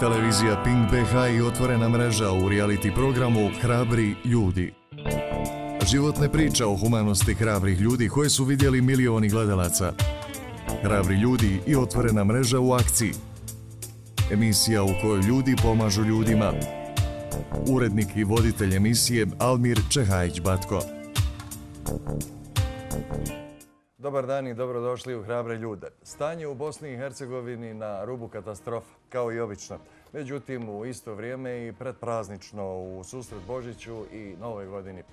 Televizija Pink BH i otvorena mreža u reality programu Hrabri ljudi. Životne priče o humanosti hrabrih ljudi koje su vidjeli milioni gledalaca. Hrabri ljudi i otvorena mreža u akciji. Emisija u kojoj ljudi pomažu ljudima. Urednik i voditelj emisije Almir Čehajić-Batko. Dobar dan i dobrodošli u Hrabre ljude. Stanje u Bosni i Hercegovini na rubu katastrofa, kao i obično. Međutim, u isto vrijeme i predpraznično u susret Božiću i Novoj godini. E,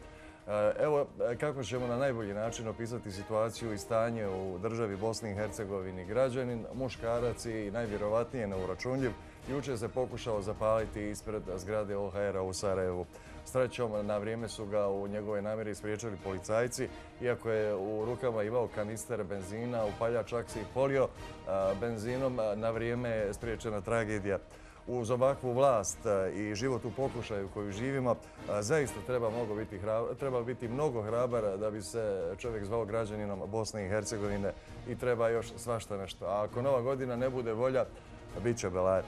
evo kako ćemo na najbolji način opisati situaciju i stanje u državi Bosni i Hercegovini. Građanin, muškarac i najvjerovatnije neuračunljiv, juče se pokušao zapaliti ispred zgrade OHR-a u Sarajevu. Srećom, na vrijeme su ga u njegove namjeri spriječili policajci, iako je u rukama imao kanister benzina, upaljač i polio benzinom, na vrijeme je spriječena tragedija. Uz ovakvu vlast i život u pokušaju koju živimo, zaista treba, biti, treba biti mnogo hrabar da bi se čovjek zvao građaninom Bosne i Hercegovine i treba još svašta nešto. A ako nova godina ne bude volja, bit će belaj.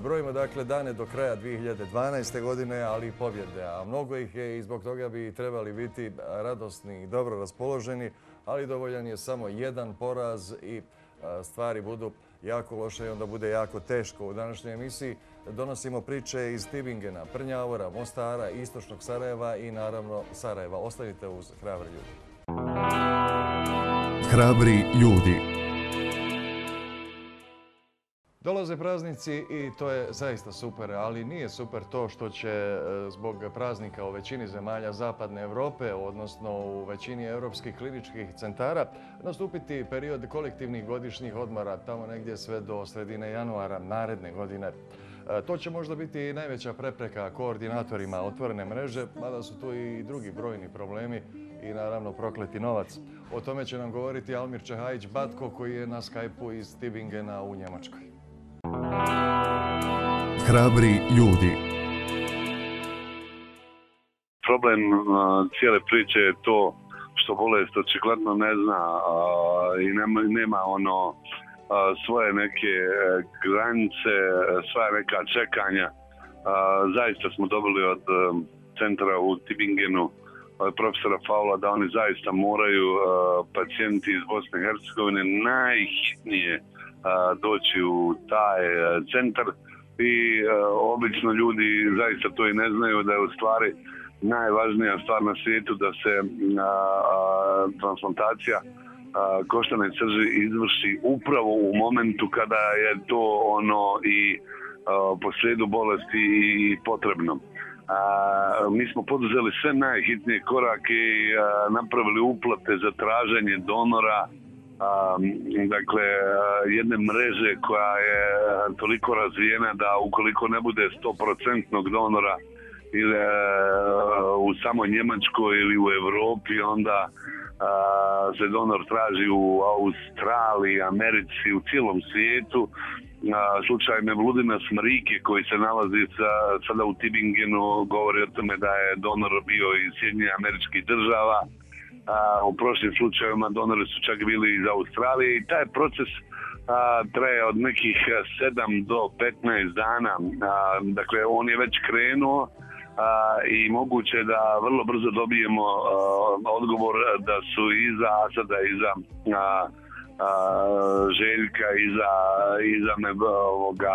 Brojimo dakle dane do kraja 2012. godine, ali i pobjede, a mnogo ih je i zbog toga bi trebali biti radosni i dobro raspoloženi, ali dovoljan je samo jedan poraz i stvari budu jako loše i onda bude jako teško. U današnjoj emisiji donosimo priče iz Tibingena, Prnjavora, Mostara, Istočnog Sarajeva i naravno Sarajeva. Ostanite uz Hrabri ljudi. Hrabri ljudi. Dolaze praznici i to je zaista super, ali nije super to što će e, zbog praznika u većini zemalja Zapadne Europe, odnosno u većini europskih kliničkih centara, nastupiti period kolektivnih godišnjih odmora, tamo negdje sve do sredine januara naredne godine. E, to će možda biti najveća prepreka koordinatorima otvorene mreže, mada su tu i drugi brojni problemi i naravno prokleti novac. O tome će nam govoriti Almir Čehajić-Batko koji je na Skype-u iz Tibingena u Njemačkoj. Hrabri ljudi Problem cijele priče je to što bolest očigledno ne zna i nema, ono svoje neke e, granice, svoja neka čekanja. Zaista smo dobili od e, centra u Tibingenu od profesora Faula da oni zaista moraju pacijenti iz Bosne i Hercegovine najhitnije doći u taj e, centar i e, obično ljudi zaista to i ne znaju da je u stvari najvažnija stvar na svijetu da se transplantacija koštane srži izvrši upravo u momentu kada je to ono i po slijedu bolesti i potrebno. mi smo poduzeli sve najhitnije korake i napravili uplate za traženje donora dakle jedne mreže koja je toliko razvijena da ukoliko ne bude 100% donora ili u samoj Njemačkoj ili u Europi onda se donor traži u Australiji, Americi, u cijelom svijetu. Slučaj Mevludina Smrike koji se nalazi sada u Tibingenu govori o tome da je donor bio iz Sjedinjenih američkih država u prošlim slučajevima donori su čak bili iz Australije i taj proces traje od nekih 7 do 15 dana. dakle, on je već krenuo i moguće da vrlo brzo dobijemo odgovor da su iza Asada, iza Željka, iza, iza ovoga,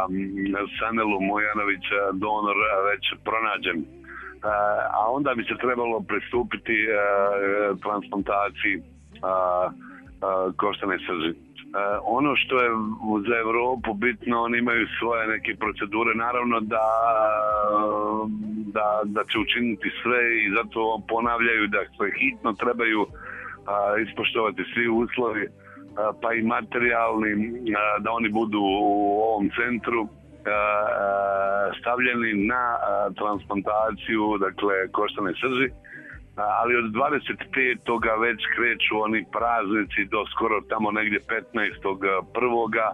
Sanelu Mojanovića donor već pronađen a onda bi se trebalo pristupiti e, transplantaciji koštane srži. E, ono što je za Europu bitno, oni imaju svoje neke procedure, naravno da, da, da će učiniti sve i zato ponavljaju da se hitno trebaju ispoštovati svi uslovi, pa i materijalni, da oni budu u ovom centru stavljeni na transplantaciju, dakle koštane srži, ali od 25. već kreću oni praznici do skoro tamo negdje 15. prvoga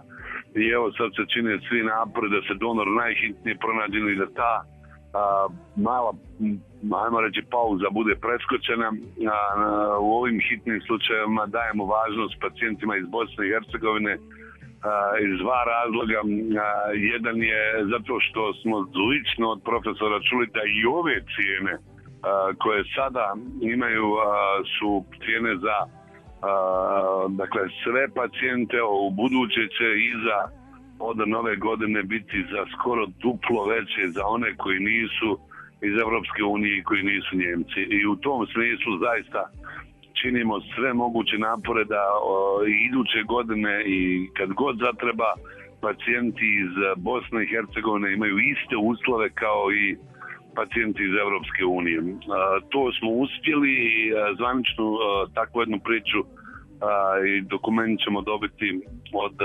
i evo sad se čine svi napori da se donor najhitnije pronađe i da ta mala, ajmo reći, pauza bude preskočena. u ovim hitnim slučajevima dajemo važnost pacijentima iz Bosne i Hercegovine iz dva razloga. Jedan je zato što smo lično od profesora čuli da i ove cijene koje sada imaju su cijene za dakle sve pacijente u buduće će iza od nove godine biti za skoro duplo veće za one koji nisu iz Europske unije i koji nisu Njemci. I u tom smislu zaista činimo sve moguće napore da iduće godine i kad god zatreba pacijenti iz Bosne i Hercegovine imaju iste uslove kao i pacijenti iz Europske unije. To smo uspjeli i zvaničnu takvu jednu priču i dokument ćemo dobiti od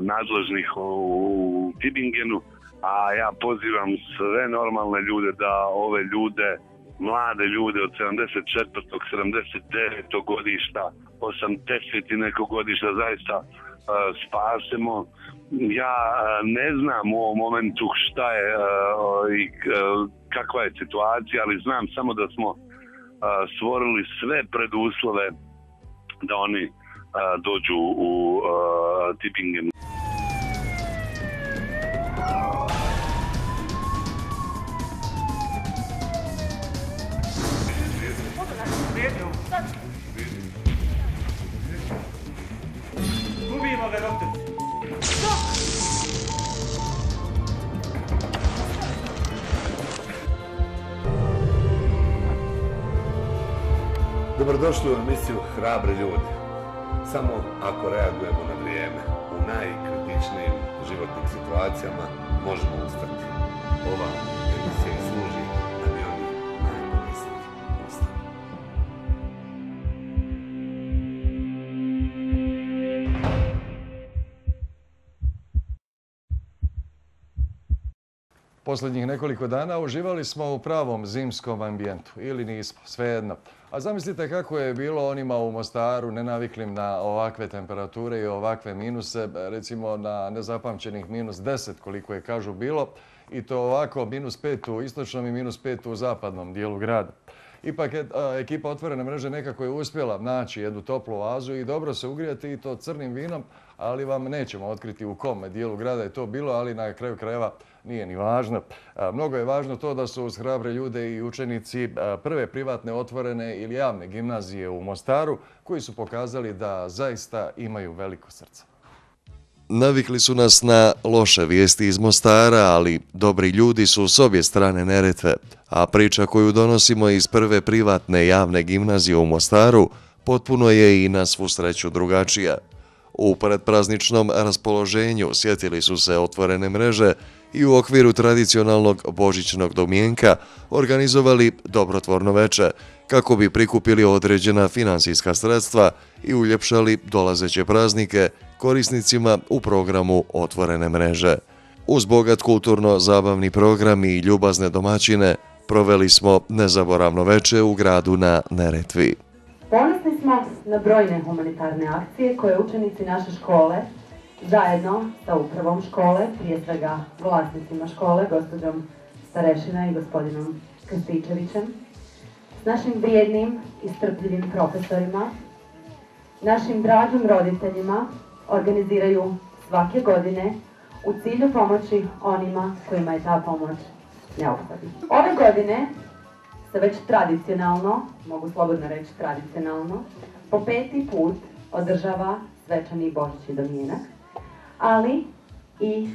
nadležnih u Tibingenu, a ja pozivam sve normalne ljude da ove ljude mlade ljude od 74. 79. godišta, 80. i nekog godišta zaista spasemo. Ja ne znam u ovom momentu šta je i kakva je situacija, ali znam samo da smo stvorili sve preduslove da oni dođu u Tippingen. Dobrodošli u emisiju Hrabre ljudi. Samo ako reagujemo na vrijeme, u najkritičnijim životnim situacijama možemo ustati. Ova emisija služi da bi oni najbolesniji ustali. Posljednjih nekoliko dana uživali smo u pravom zimskom ambijentu ili nismo, svejedno. A zamislite kako je bilo onima u Mostaru nenaviklim na ovakve temperature i ovakve minuse, recimo na nezapamćenih minus 10 koliko je kažu bilo i to ovako minus 5 u istočnom i minus 5 u zapadnom dijelu grada. Ipak je ekipa otvorene mreže nekako je uspjela naći jednu toplu oazu i dobro se ugrijati i to crnim vinom, ali vam nećemo otkriti u kom dijelu grada je to bilo, ali na kraju krajeva nije ni važno. Mnogo je važno to da su uz hrabre ljude i učenici prve privatne otvorene ili javne gimnazije u Mostaru koji su pokazali da zaista imaju veliko srce. Navikli su nas na loše vijesti iz Mostara, ali dobri ljudi su s obje strane Neretve, a priča koju donosimo iz prve privatne javne gimnazije u Mostaru potpuno je i na svu sreću drugačija. U predprazničnom raspoloženju sjetili su se otvorene mreže i u okviru tradicionalnog božićnog domjenka organizovali dobrotvorno veče kako bi prikupili određena finansijska sredstva i uljepšali dolazeće praznike korisnicima u programu Otvorene mreže. Uz bogat kulturno-zabavni program i ljubazne domaćine proveli smo nezaboravno veče u gradu na Neretvi. Ponosni smo na brojne humanitarne akcije koje učenici naše škole zajedno sa upravom škole, prije svega vlasnicima škole, gospođom Starešina i gospodinom Krstičevićem, s našim vrijednim i strpljivim profesorima, našim dragim roditeljima organiziraju svake godine u cilju pomoći onima kojima je ta pomoć neophodna. Ove godine se već tradicionalno, mogu slobodno reći tradicionalno, po peti put održava svečani božićni domjenak, ali i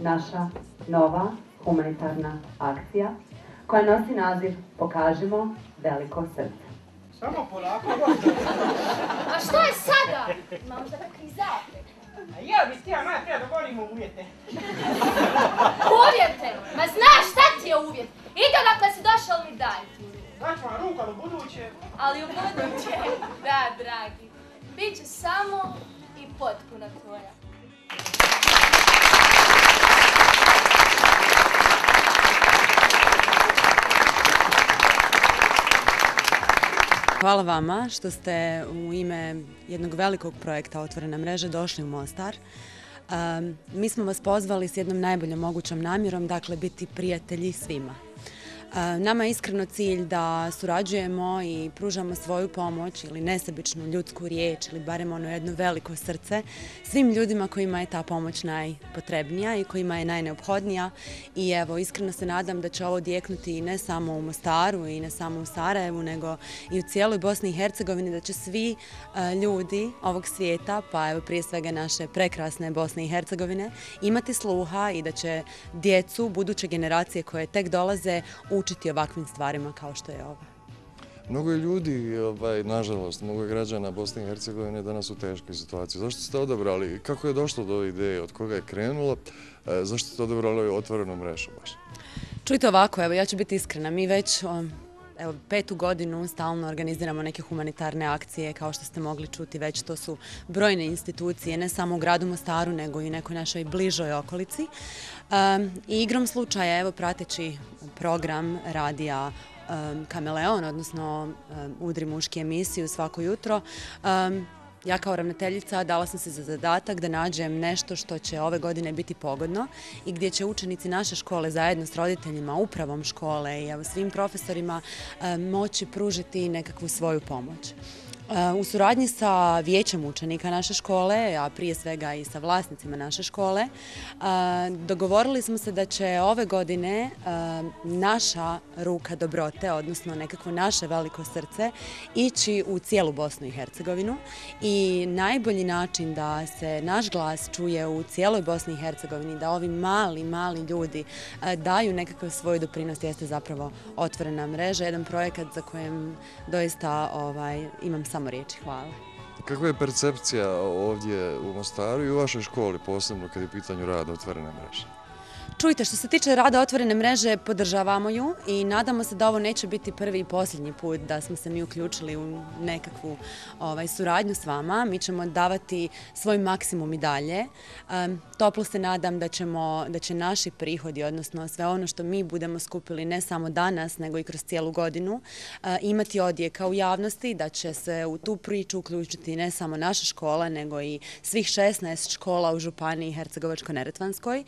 naša nova humanitarna akcija koja nosi naziv Pokažimo veliko srce. Samo polako, A što je sada? Možda da krizate. A ja bi htio najprije da volimo uvjete. Uvjete? Ma znaš šta ti je uvjet? Ide odakle si došao mi daj ti. Daću vam ruku, ali u buduće. Ali u buduće, da, dragi. Biće samo i potpuno tvoja. Hvala vama što ste u ime jednog velikog projekta Otvorena mreža došli u Mostar. mi smo vas pozvali s jednom najboljom mogućom namjerom, dakle biti prijatelji svima. E, Nama je iskreno cilj da surađujemo i pružamo svoju pomoć ili nesebičnu ljudsku riječ ili barem ono jedno veliko srce svim ljudima kojima je ta pomoć najpotrebnija i kojima je najneophodnija. I evo iskreno se nadam da će ovo odjeknuti ne samo u Mostaru i ne samo u Sarajevu nego i u cijeloj Bosni i Hercegovini da će svi e, ljudi ovog svijeta pa evo prije svega naše prekrasne Bosne i Hercegovine imati sluha i da će djecu, buduće generacije koje tek dolaze učiti ovakvim stvarima kao što je ova. Mnogo je ljudi, ovaj, nažalost, mnogo je građana Bosne i Hercegovine danas u teškoj situaciji. Zašto ste odabrali, kako je došlo do ove ideje, od koga je krenulo, e, zašto ste odabrali otvorenu mrežu baš? Čujte ovako, evo ja ću biti iskrena, mi već evo, petu godinu stalno organiziramo neke humanitarne akcije, kao što ste mogli čuti već, to su brojne institucije, ne samo u gradu Mostaru, nego i u nekoj našoj bližoj okolici. I igrom slučaja, evo, prateći program radija Kameleon, odnosno Udri muški emisiju svako jutro, ja kao ravnateljica dala sam se za zadatak da nađem nešto što će ove godine biti pogodno i gdje će učenici naše škole zajedno s roditeljima, upravom škole i svim profesorima moći pružiti nekakvu svoju pomoć. E, U suradnji sa vijećem učenika naše škole, a prije svega i sa vlasnicima naše škole, e, dogovorili smo se da će ove godine e, naša ruka dobrote, odnosno nekakvo naše veliko srce, ići u cijelu Bosnu i Hercegovinu i najbolji način da se naš glas čuje u cijeloj Bosni i Hercegovini, da ovi mali, mali ljudi daju nekakav svoj doprinos, jeste zapravo otvorena mreža, jedan projekat za kojem doista ovaj, imam samo riječi. Hvala. Kakva je percepcija ovdje u Mostaru i u vašoj školi, posebno kad je u pitanju rada otvorene mreže? Čujte, što se tiče rada otvorene mreže, podržavamo ju i nadamo se da ovo neće biti prvi i posljednji put da smo se mi uključili u nekakvu ovaj, suradnju s vama. Mi ćemo davati svoj maksimum i dalje. Toplo se nadam da, ćemo, da će naši prihodi, odnosno sve ono što mi budemo skupili ne samo danas, nego i kroz cijelu godinu, uh, imati odjeka u javnosti, da će se u tu priču uključiti ne samo naša škola, nego i svih 16 škola u Županiji Hercegovačko-Neretvanskoj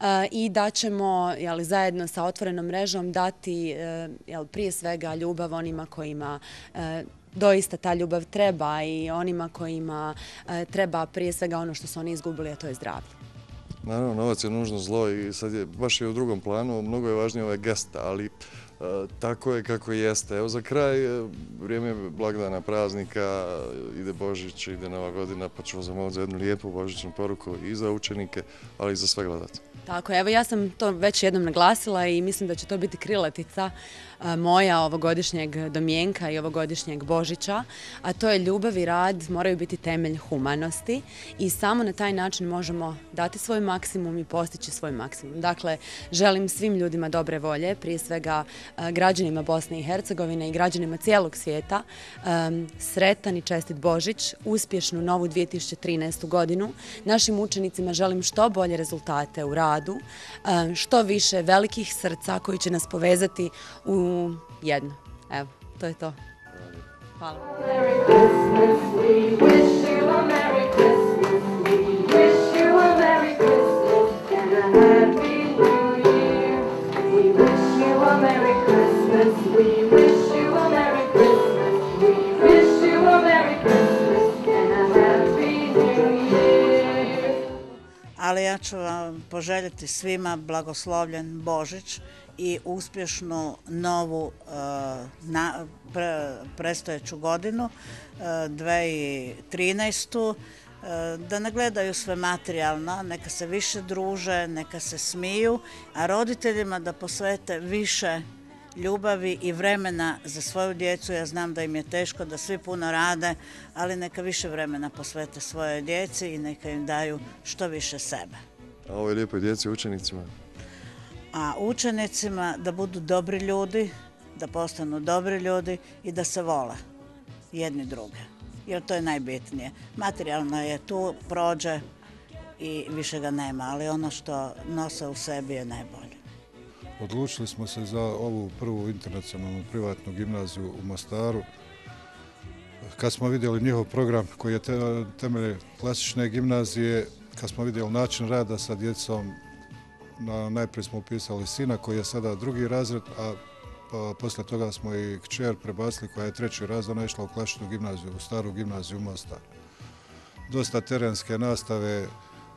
uh, i da ćemo jeli, zajedno sa otvorenom mrežom dati uh, jel, prije svega ljubav onima kojima uh, doista ta ljubav treba i onima kojima treba prije svega ono što su oni izgubili, a to je zdravlje. Naravno, novac je nužno zlo i sad je baš je u drugom planu, mnogo je važnije ovaj gesta, ali e, tako je kako jeste. Evo za kraj, e, vrijeme blagdana praznika, ide Božić, ide Nova godina, pa ću vas zamoliti za jednu lijepu božićnu poruku i za učenike, ali i za sve gledate. Tako, evo ja sam to već jednom naglasila i mislim da će to biti krilatica moja ovogodišnjeg domjenka i ovogodišnjeg Božića, a to je ljubav i rad moraju biti temelj humanosti i samo na taj način možemo dati svoj maksimum i postići svoj maksimum. Dakle, želim svim ljudima dobre volje, prije svega građanima Bosne i Hercegovine i građanima cijelog svijeta, sretan i čestit Božić, uspješnu novu 2013. godinu. Našim učenicima želim što bolje rezultate u radu, što više velikih srca koji će nas povezati u jedno. Evo, to je to. Hvala. Ali ja ću vam poželjeti svima blagoslovljen Božić i uspješnu novu uh, na, pre, prestojeću godinu, uh, 2013. Uh, da ne gledaju sve materijalno, neka se više druže, neka se smiju, a roditeljima da posvete više ljubavi i vremena za svoju djecu. Ja znam da im je teško, da svi puno rade, ali neka više vremena posvete svoje djeci i neka im daju što više sebe. A ovoj lijepoj djeci, učenicima? a učenicima da budu dobri ljudi, da postanu dobri ljudi i da se vole jedni druge. Jer to je najbitnije. Materijalno je tu, prođe i više ga nema, ali ono što nose u sebi je najbolje. Odlučili smo se za ovu prvu internacionalnu privatnu gimnaziju u Mostaru. Kad smo vidjeli njihov program koji je temelje klasične gimnazije, kad smo vidjeli način rada sa djecom, na, najprije smo upisali sina koji je sada drugi razred, a poslije toga smo i kćer prebacili koja je treći raz, ona je išla u klasičnu gimnaziju, u staru gimnaziju u. Dosta terenske nastave,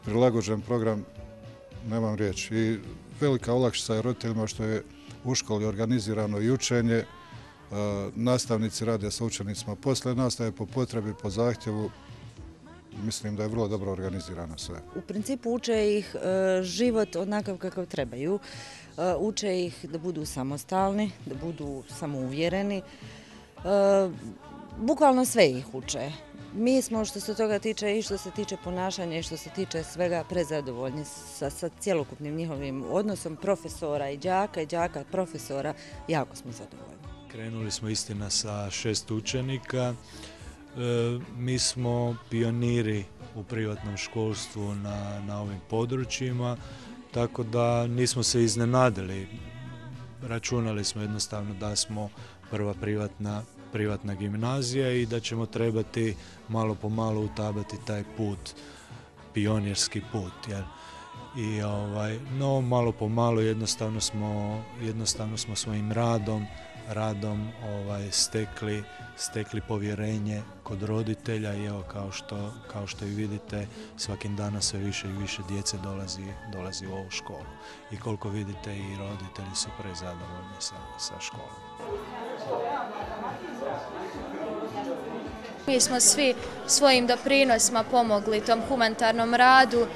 prilagođen program, nemam riječ. I velika olakšica je roditeljima što je u školi organizirano i učenje, e, nastavnici rade sa učenicima posle nastave po potrebi, po zahtjevu, mislim da je vrlo dobro organizirano sve. U principu uče ih e, život onakav kakav trebaju. E, Uče ih da budu samostalni, da budu samouvjereni. Bukvalno sve ih uče. Mi smo što se toga tiče i što se tiče ponašanja i što se tiče svega prezadovoljni sa, sa cjelokupnim njihovim odnosom profesora i đaka i đaka profesora. Jako smo zadovoljni. Krenuli smo istina sa šest učenika. E, mi smo pioniri u privatnom školstvu na, na ovim područjima, tako da nismo se iznenadili. Računali smo jednostavno da smo prva privatna, privatna gimnazija i da ćemo trebati malo po malo utabati taj put, pionirski put. Jel? I ovaj, no malo po malo jednostavno smo, jednostavno smo svojim radom radom ovaj, stekli, stekli povjerenje kod roditelja i evo kao što, kao što i vidite svakim dana sve više i više djece dolazi, dolazi u ovu školu. I koliko vidite i roditelji su prezadovoljni sa, sa školom. Mi smo svi svojim doprinosima pomogli tom humanitarnom radu.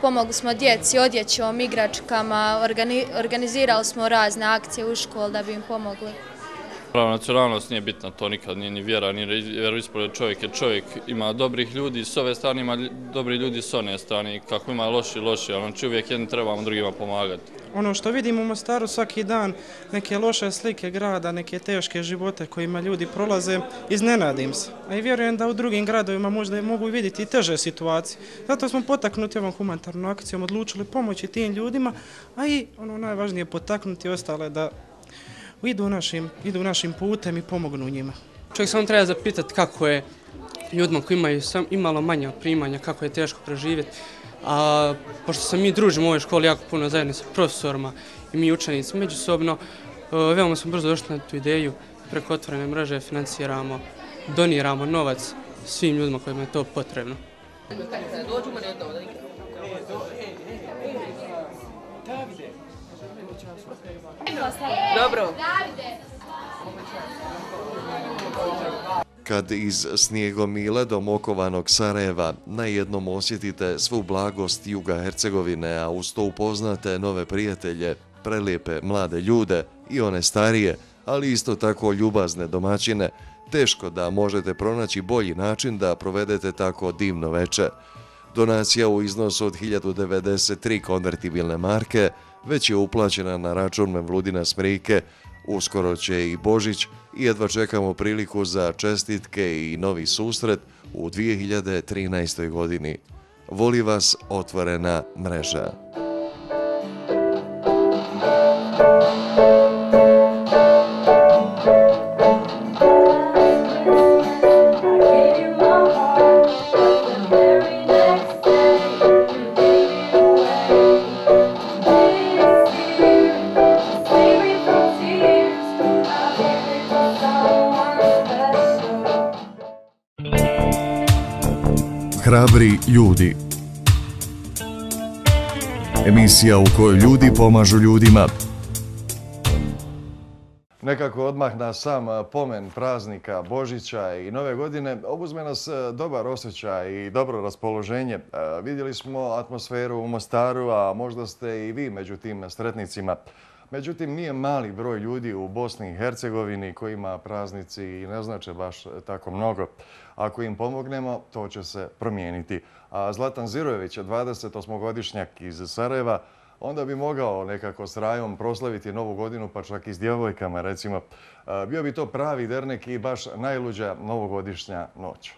Pomogli smo djeci odjećom, igračkama, organi- organizirali smo razne akcije u školu da bi im pomogli. Prava nacionalnost nije bitna, to nikad nije ni vjera, ni vjeroispovijed čovjek je čovjek. Ima dobrih ljudi s ove strane, ima dobri ljudi s one strane. Kako ima loši, loši, ali znači uvijek jedni trebamo drugima pomagati. Ono što vidimo u Mostaru svaki dan, neke loše slike grada, neke teške živote kojima ljudi prolaze, iznenadim se. A i vjerujem da u drugim gradovima možda mogu vidjeti i teže situacije. Zato smo potaknuti ovom humanitarnom akcijom, odlučili pomoći tim ljudima, a i ono najvažnije potaknuti ostale da idu našim, idu našim putem i pomognu njima. Čovjek samo treba zapitati kako je ljudima koji imaju sam, imalo manja primanja, kako je teško preživjeti. A pošto se mi družimo u ovoj školi jako puno zajedno sa profesorima i mi učenici međusobno, e, veoma smo brzo došli na tu ideju, preko otvorene mreže financiramo, doniramo novac svim ljudima kojima je to potrebno. Dobro. Kad iz snijegom i ledom okovanog Sarajeva najednom osjetite svu blagost Juga Hercegovine, a uz to upoznate nove prijatelje, prelijepe mlade ljude i one starije, ali isto tako ljubazne domaćine, teško da možete pronaći bolji način da provedete tako divno večer. Donacija u iznosu od 1093 konvertibilne marke već je uplaćena na račun Mevludina Smrike, uskoro će i Božić i jedva čekamo priliku za čestitke i novi susret u 2013. godini. Voli vas otvorena mreža. Hrabri ljudi. Emisija u kojoj ljudi pomažu ljudima. Nekako odmah na sam pomen praznika Božića i Nove godine obuzme nas dobar osjećaj i dobro raspoloženje. Vidjeli smo atmosferu u Mostaru, a možda ste i vi među tim sretnicima. Međutim, nije mali broj ljudi u Bosni i Hercegovini kojima praznici i ne znače baš tako mnogo. Ako im pomognemo, to će se promijeniti. A Zlatan Zirojević, 28-godišnjak iz Sarajeva, onda bi mogao nekako s rajom proslaviti novu godinu, pa čak i s djevojkama, recimo. Bio bi to pravi dernek i baš najluđa novogodišnja noć.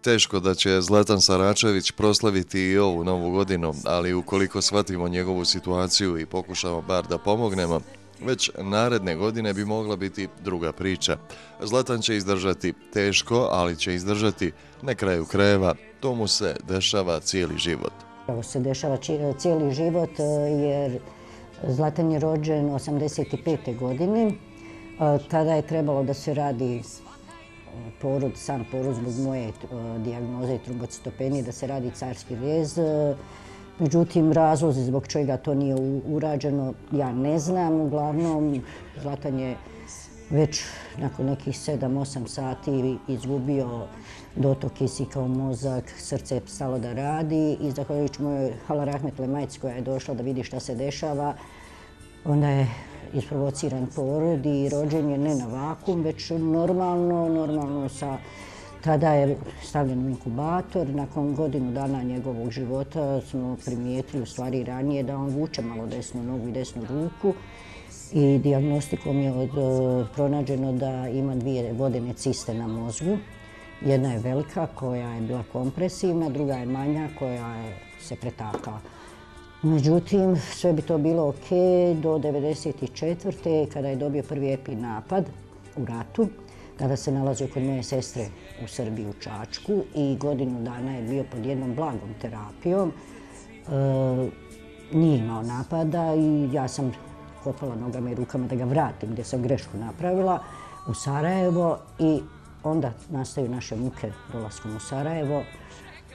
Teško da će Zlatan Saračević proslaviti i ovu novu godinu, ali ukoliko shvatimo njegovu situaciju i pokušamo bar da pomognemo, već naredne godine bi mogla biti druga priča. Zlatan će izdržati teško, ali će izdržati na kraju krajeva. To mu se dešava cijeli život. Ovo se dešava či- cijeli život e, jer Zlatan je rođen 85. godine. E, Tada je trebalo da se radi e, porod, sam porod zbog moje e, dijagnoze trombocitopenije, da se radi carski rez. Međutim, razlozi zbog čega to nije urađeno, ja ne znam. Uglavnom, Zlatan je već nakon nekih 7-8 sati izgubio dotok kisika u mozak, srce je stalo da radi i zahvaljujući mojoj Hala Rahmet Lemajc koja je došla da vidi šta se dešava, onda je isprovociran porod i rođen je ne na vakum, već normalno, normalno sa tada je stavljen u inkubator. Nakon godinu dana njegovog života smo primijetili, u stvari ranije, da on vuče malo desnu nogu i desnu ruku i dijagnostikom je od, e, pronađeno da ima dvije vodene ciste na mozgu. Jedna je velika koja je bila kompresivna, druga je manja koja je se pretakala. Međutim, sve bi to bilo ok do 1994. kada je dobio prvi epinapad u ratu, kada se nalazio kod moje sestre u Srbiji u Čačku i godinu dana je bio pod jednom blagom terapijom. E, nije imao napada i ja sam kopala nogama i rukama da ga vratim gdje sam grešku napravila u Sarajevo i onda nastaju naše muke dolaskom u Sarajevo.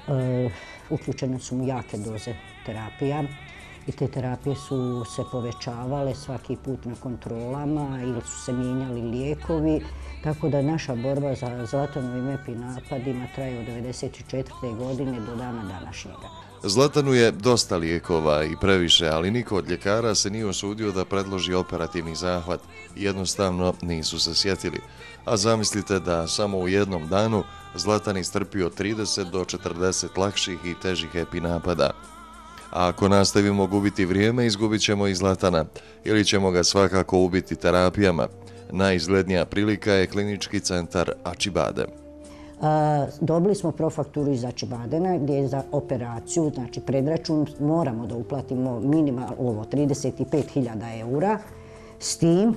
E, uključene su mu jake doze terapija i te terapije su se povećavale svaki put na kontrolama ili su se mijenjali lijekovi. Tako da naša borba za Zlatanovim epinapadima traje od 1994. godine do dana današnjega. Zlatanu je dosta lijekova i previše, ali niko od ljekara se nije osudio da predloži operativni zahvat. Jednostavno nisu se sjetili. A zamislite da samo u jednom danu Zlatan istrpio 30 do 40 lakših i težih epinapada. A ako nastavimo gubiti vrijeme, izgubit ćemo i Zlatana. Ili ćemo ga svakako ubiti terapijama. Najizglednija prilika je klinički centar Ačibade. Dobili smo profakturu iz Ačibadena gdje je za operaciju, znači predračun, moramo da uplatimo minimalno ovo 35.000 eura s tim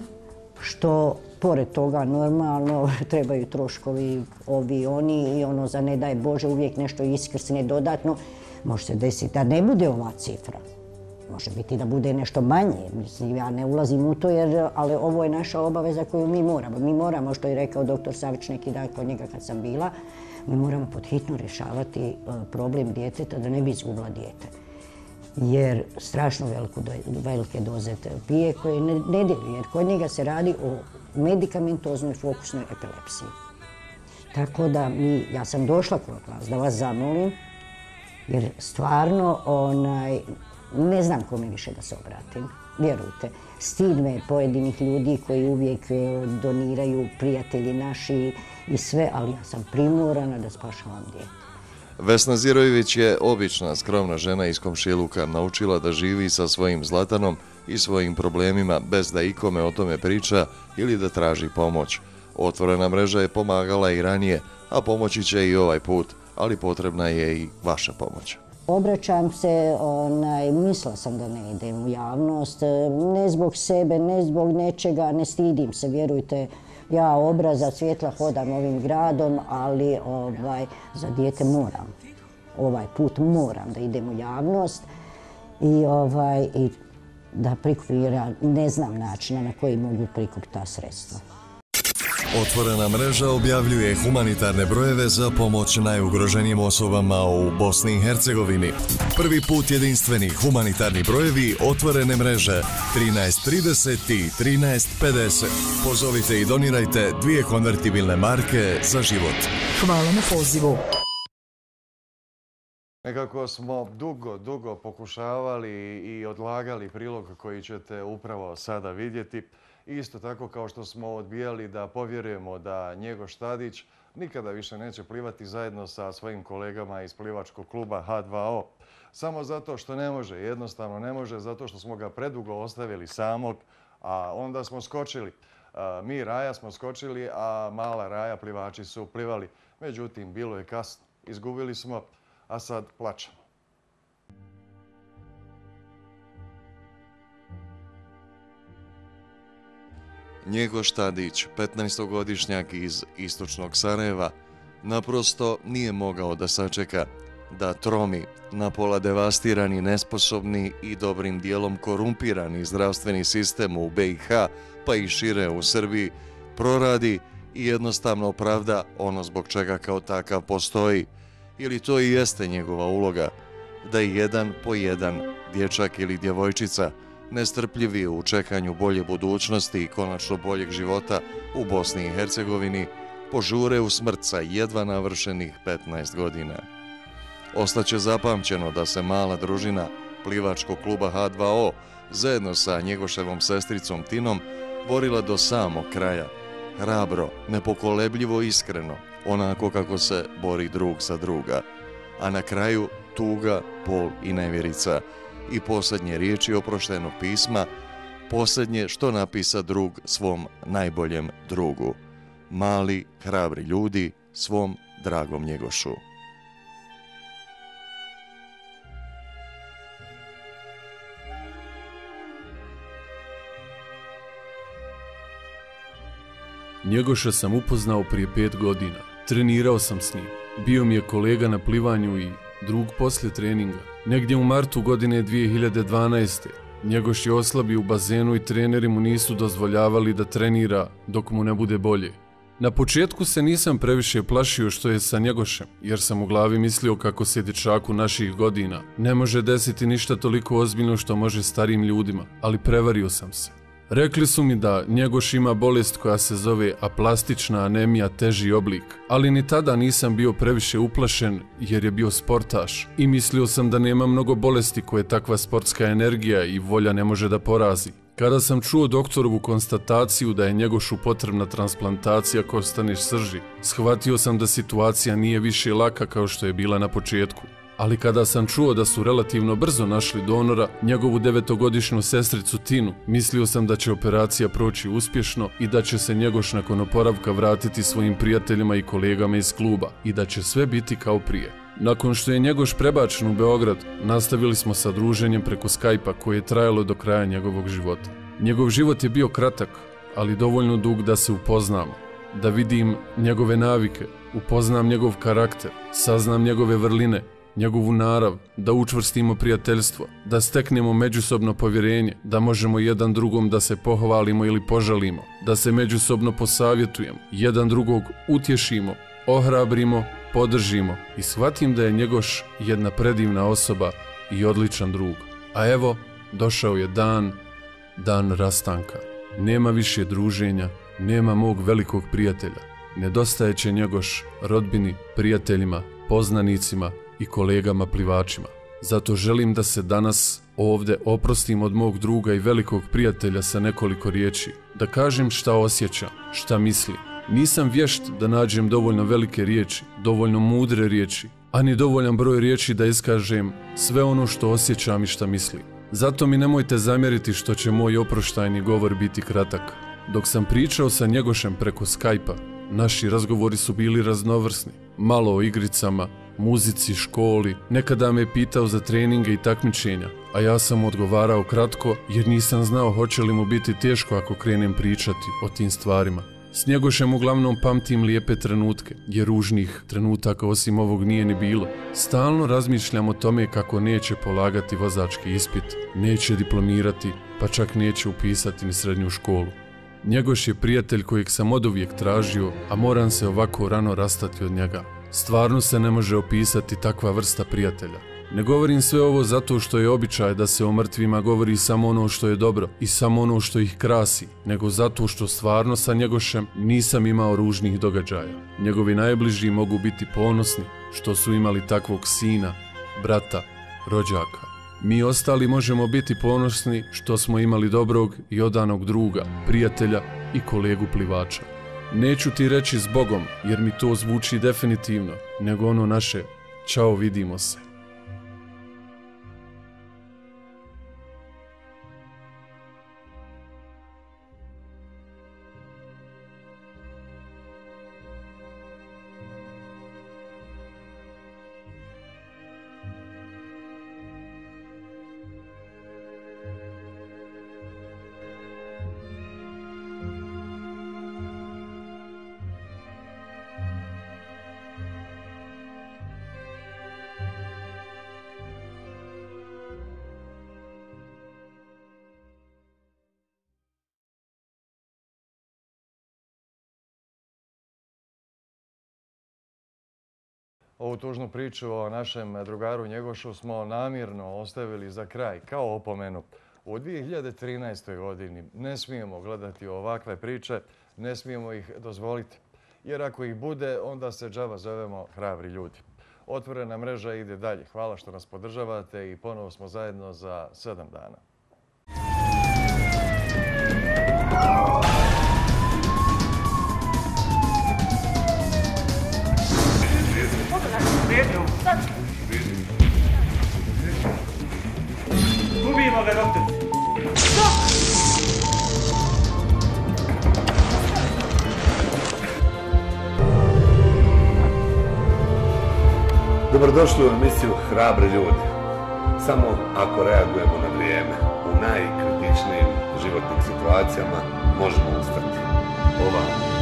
što pored toga normalno trebaju troškovi ovi oni i ono za ne daj Bože uvijek nešto iskrsne dodatno. Može se desiti da ne bude ova cifra. Može biti da bude nešto manje, mislim, ja ne ulazim u to, jer, ali ovo je naša obaveza koju mi moramo. Mi moramo, što je rekao doktor Savić neki dan kod njega kad sam bila, mi moramo podhitno rješavati e, problem djeteta da ne bi izgubila dijete. Jer strašno veliku, velike doze terapije koje ne, ne djeluju, jer kod njega se radi o medikamentoznoj fokusnoj epilepsiji. Tako da mi, ja sam došla kod vas da vas zamolim, jer stvarno onaj, ne znam kome više da se obratim. Vjerujte, stid me je pojedinih ljudi koji uvijek e, doniraju prijatelji naši i sve, ali ja sam primorana da spašavam dijete. Vesna Zirojević je obična, skromna žena iz komšiluka, naučila da živi sa svojim Zlatanom i svojim problemima bez da ikome o tome priča ili da traži pomoć. Otvorena mreža je pomagala i ranije, a pomoći će i ovaj put, ali potrebna je i vaša pomoć. Obraćam se, onaj, mislila sam da ne idem u javnost, ne zbog sebe, ne zbog nečega, ne stidim se, vjerujte. Ja obraza svjetla hodam ovim gradom, ali ovaj, za dijete moram. Ovaj put moram da idem u javnost i, ovaj, i da prikupim, ne znam načina na koji mogu prikupiti ta sredstva. Otvorena mreža objavljuje humanitarne brojeve za pomoć najugroženijim osobama u Bosni i Hercegovini. Prvi put jedinstveni humanitarni brojevi otvorene mreže 1330 i 1350. Pozovite i donirajte dvije konvertibilne marke za život. Hvala na pozivu. Nekako smo dugo, dugo pokušavali i odlagali prilog koji ćete upravo sada vidjeti. Isto tako kao što smo odbijali da povjerujemo da Njego Štadić nikada više neće plivati zajedno sa svojim kolegama iz plivačkog kluba H2O. Samo zato što ne može, jednostavno ne može, zato što smo ga predugo ostavili samog, a onda smo skočili. Mi Raja smo skočili, a mala Raja plivači su plivali. Međutim, bilo je kasno. Izgubili smo, a sad plačemo. Njego Štadić, 15-godišnjak iz istočnog Sarajeva, naprosto nije mogao da sačeka. da tromi, napola devastirani, nesposobni i dobrim dijelom korumpirani zdravstveni sistem u BiH, pa i šire u Srbiji, proradi i jednostavno opravda ono zbog čega kao takav postoji. Ili to i jeste njegova uloga, da jedan po jedan dječak ili djevojčica, nestrpljivi u čekanju bolje budućnosti i konačno boljeg života u Bosni i Hercegovini, požure u smrt sa jedva navršenih 15 godina. Ostaće zapamćeno da se mala družina plivačkog kluba H2O zajedno sa njegoševom sestricom Tinom borila do samog kraja. Hrabro, nepokolebljivo iskreno, onako kako se bori drug za druga. A na kraju tuga, bol i nevjerica. I posljednje riječi oproštenog pisma, posljednje što napisa drug svom najboljem drugu. Mali, hrabri ljudi svom dragom njegošu. Njegoša sam upoznao prije pet godina. Trenirao sam s njim. Bio mi je kolega na plivanju i drug poslije treninga. Negdje u martu godine 2012. Njegoš je oslabio u bazenu i treneri mu nisu dozvoljavali da trenira dok mu ne bude bolje. Na početku se nisam previše plašio što je sa Njegošem, jer sam u glavi mislio kako se dječaku naših godina ne može desiti ništa toliko ozbiljno što može starim ljudima, ali prevario sam se. Rekli su mi da Njegoš ima bolest koja se zove aplastična anemija teži oblik, ali ni tada nisam bio previše uplašen jer je bio sportaš i mislio sam da nema mnogo bolesti koje takva sportska energija i volja ne može da porazi. Kada sam čuo doktorovu konstataciju da je Njegošu potrebna transplantacija kostaneš srži, shvatio sam da situacija nije više laka kao što je bila na početku. Ali kada sam čuo da su relativno brzo našli donora, njegovu devetogodišnju sestricu Tinu, mislio sam da će operacija proći uspješno i da će se Njegoš nakon oporavka vratiti svojim prijateljima i kolegama iz kluba i da će sve biti kao prije. Nakon što je Njegoš prebačen u Beograd, nastavili smo sa druženjem preko Skype-a koje je trajalo do kraja njegovog života. Njegov život je bio kratak, ali dovoljno dug da se upoznamo, da vidim njegove navike, upoznam njegov karakter, saznam njegove vrline njegovu narav, da učvrstimo prijateljstvo, da steknemo međusobno povjerenje, da možemo jedan drugom da se pohvalimo ili požalimo, da se međusobno posavjetujemo, jedan drugog utješimo, ohrabrimo, podržimo i shvatim da je Njegoš jedna predivna osoba i odličan drug. A evo, došao je dan, dan rastanka. Nema više druženja, nema mog velikog prijatelja. Nedostaje će Njegoš rodbini, prijateljima, poznanicima, i kolegama plivačima. Zato želim da se danas ovdje oprostim od mog druga i velikog prijatelja sa nekoliko riječi, da kažem šta osjećam, šta mislim. Nisam vješt da nađem dovoljno velike riječi, dovoljno mudre riječi, ani dovoljan broj riječi da iskažem sve ono što osjećam i šta mislim. Zato mi nemojte zamjeriti što će moj oproštajni govor biti kratak. Dok sam pričao sa Njegošem preko Skype-a, naši razgovori su bili raznovrsni. Malo o igricama, muzici, školi, nekada me je pitao za treninge i takmičenja, a ja sam odgovarao kratko jer nisam znao hoće li mu biti teško ako krenem pričati o tim stvarima. S Njegošem uglavnom pamtim lijepe trenutke, jer ružnih trenutaka osim ovog nije ni bilo. Stalno razmišljam o tome kako neće polagati vozački ispit, neće diplomirati, pa čak neće upisati ni srednju školu. Njegoš je prijatelj kojeg sam oduvijek tražio, a moram se ovako rano rastati od njega. Stvarno se ne može opisati takva vrsta prijatelja. Ne govorim sve ovo zato što je običaj da se o mrtvima govori samo ono što je dobro i samo ono što ih krasi, nego zato što stvarno sa Njegošem nisam imao ružnih događaja. Njegovi najbliži mogu biti ponosni što su imali takvog sina, brata, rođaka. Mi ostali možemo biti ponosni što smo imali dobrog i odanog druga, prijatelja i kolegu plivača. Neću ti reći s Bogom, jer mi to zvuči definitivno, nego ono naše, čao vidimo se. Ovu tužnu priču o našem drugaru Njegošu smo namjerno ostavili za kraj, kao opomenu. U 2013. godini ne smijemo gledati ovakve priče, ne smijemo ih dozvoliti. Jer ako ih bude, onda se džaba zovemo hrabri ljudi. Otvorena mreža ide dalje. Hvala što nas podržavate i ponovo smo zajedno za sedam dana. Gubimo ga, doktor. Dobrodošli u emisiju Hrabre ljudi. Samo ako reagujemo na vrijeme, u najkritičnijim životnim situacijama možemo ustati. Ova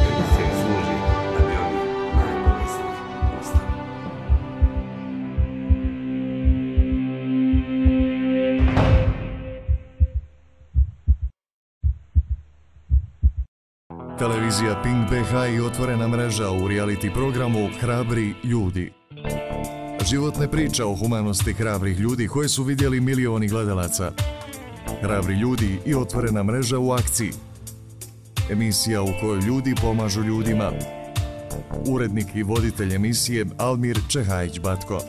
Televizija Pink BH i otvorena mreža u reality programu Hrabri ljudi. Životne priče o humanosti hrabrih ljudi koje su vidjeli milioni gledalaca. Hrabri ljudi i otvorena mreža u akciji. Emisija u kojoj ljudi pomažu ljudima. Urednik i voditelj emisije Almir Čehajić-Batko.